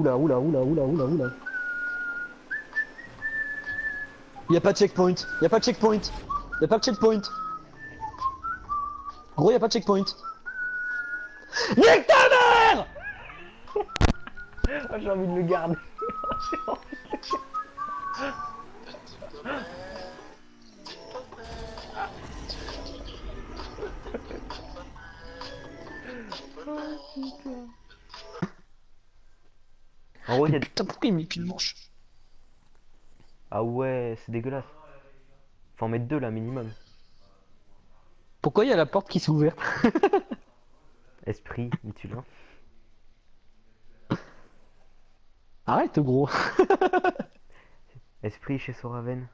Oula, oula, oula, oula, oula, oula. Y a pas de checkpoint. Y a pas de checkpoint. Y a pas de checkpoint. Gros, y a pas de checkpoint. Nique ta mère J'ai envie de le garder. En gros, il y a... Putain, pourquoi il met qu'une manche Ah ouais, c'est dégueulasse. Faut en mettre deux là, minimum. Pourquoi y a la porte qui s'est ouverte Esprit, là Arrête, gros. Esprit chez Soraven.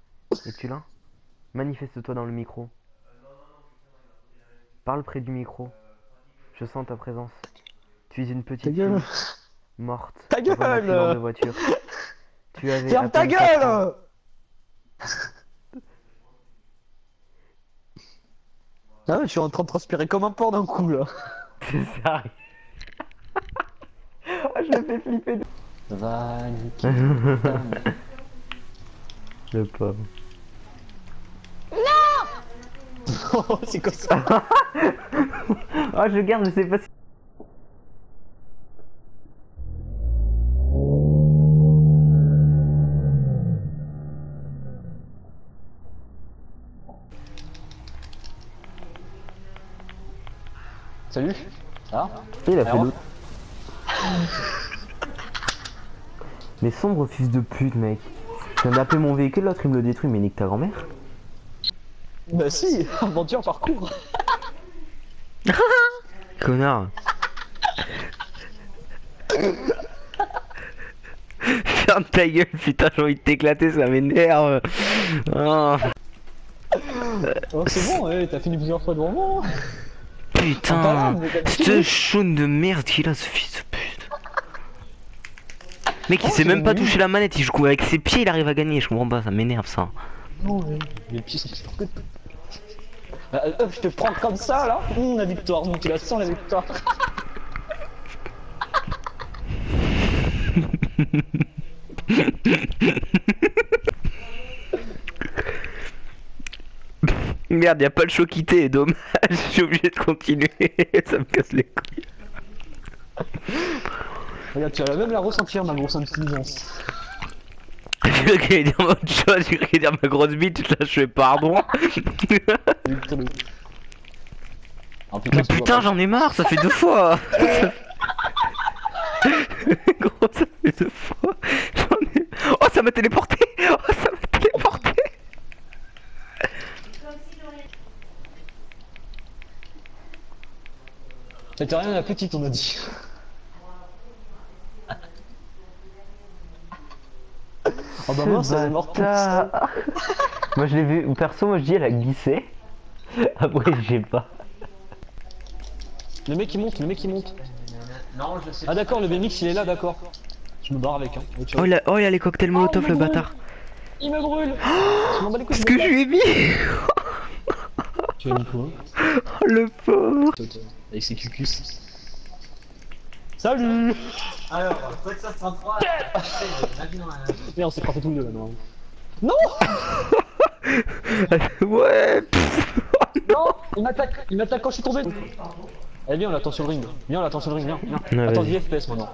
Es-tu là Manifeste-toi dans le micro. Parle près du micro. Je sens ta présence. Tu es une petite fille morte. Ta gueule de voiture. Tu avais Ferme ta gueule Ah ouais, je suis en train de transpirer comme un porc d'un coup là. C'est ça. Ah, je le fais flipper. Va Le pauvre. Oh, c'est comme ça. Ah, je garde, je sais pas si. Salut. Ça va Il a fait l'autre. Mais sombre fils de pute, mec. Je viens d'appeler mon véhicule, l'autre il me le détruit, mais nique ta grand-mère. Bah si, aventure parcours. Connard. Ferme ta gueule, putain, j'ai envie de t'éclater, ça m'énerve. Ah, Oh, c'est bon, ouais, t'as fini plusieurs fois devant moi. Putain, cette fini. choune de merde qu'il a, ce fils de pute. Mec, il Oh, sait même pas toucher la manette, il joue avec ses pieds, il arrive à gagner, je comprends pas, ça m'énerve ça. Non, ouais. Les pieds sont plus forts que toi. Euh, hop, je te prends comme ça là. Hum, la victoire, donc tu la sens la victoire. Merde, y a pas le show quitté, dommage, je suis obligé de continuer, ça me casse les couilles. Regarde, tu vas même la ressentir ma grosse intelligence. Je vais dire autre chose, je vais dire ma grosse bite, là je fais pardon. Oh, Mais se voit putain, j'en ai marre, ça fait deux fois. Gros, ça fait deux fois. J'en ai... Oh, ça m'a téléporté. Oh, ça m'a téléporté. T'as rien la petite, on a dit. Oh bah mince, elle est morte toute seule. moi je l'ai vu, perso, moi je dis elle a glissé. Après, j'ai pas. Le mec il monte, le mec il monte. Non, je sais Ah d'accord, le BMX il est là, d'accord. Je me barre avec. Hein. Oh, il a, oh, il a les cocktails molotov, il le brûle. bâtard. Il me brûle Je m'en bats les couilles, Ce je que je lui ai mis. Tu as mis quoi Oh, le pauvre. Avec ses cucus. Salut Alors, faut que ça se trois. La vie dans la Merde, on s'est frappé tous les deux là, non Non Ouais. Non Il m'attaque Il m'attaque quand je suis tombé Allez viens, on l'attend sur le ring. Viens, on l'attend sur le ring, viens, viens. Ouais, Attends. 10 FPS maintenant.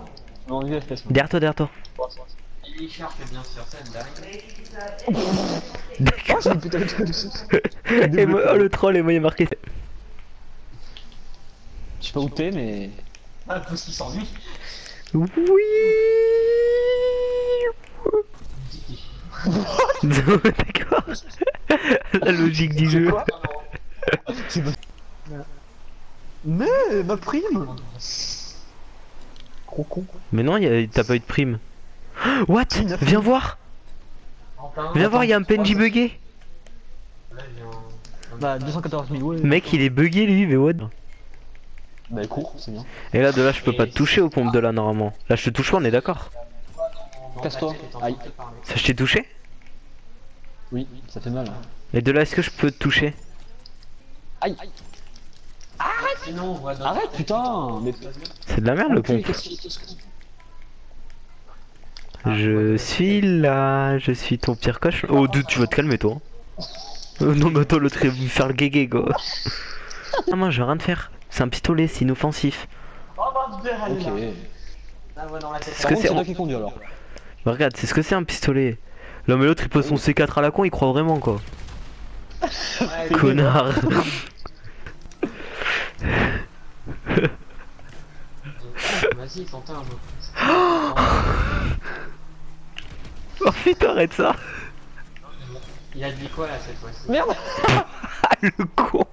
Non, 10 FPS maintenant. Derrière toi, derrière toi. Il cherche bien sûr celle derrière. Oh, j'ai une putain de truc dessus. Et moi, oh, le troll, et moi il est marqué. Je sais pas où t'es, mais. Ah, parce qu'il s'ennuie. Oui. D'accord. La logique du jeu. Mais ma prime Gros con. Mais non, y a- t'as pas eu de prime. What? Viens voir. Viens voir, il y a un PNJ bugué Là, il vient. Bah, 214 000, ouais. Mec, il est bugué lui, mais what? Bah, cours, c'est bien. Et là, de là, je peux pas te toucher aux pompes de là, normalement. Là, je te touche pas, on est d'accord Casse-toi. Aïe. Ça, je t'ai touché Oui, ça fait mal. hein. Et de là, est-ce que je peux te toucher Aïe d'autres. Arrête, putain Mais. C'est de la merde, le Enculé, pompe. Je suis là, je suis ton pire coche. Oh, dude, tu vas te calmer, toi. Non, mais attends, l'autre, il va me faire le guégué, quoi. Ah, moi, je vais rien te faire. C'est un pistolet, c'est inoffensif. Oh, elle est là. Parce Par que c'est- toi qui conduis alors. Bah, regarde, c'est ce que c'est un pistolet. Là, mais l'autre, il pose son C4 à la con, il croit vraiment, quoi. Ouais, Connard. Vas-y, peu. Oh putain, arrête ça. Il a dit quoi là cette fois-ci? Merde Ah, le con.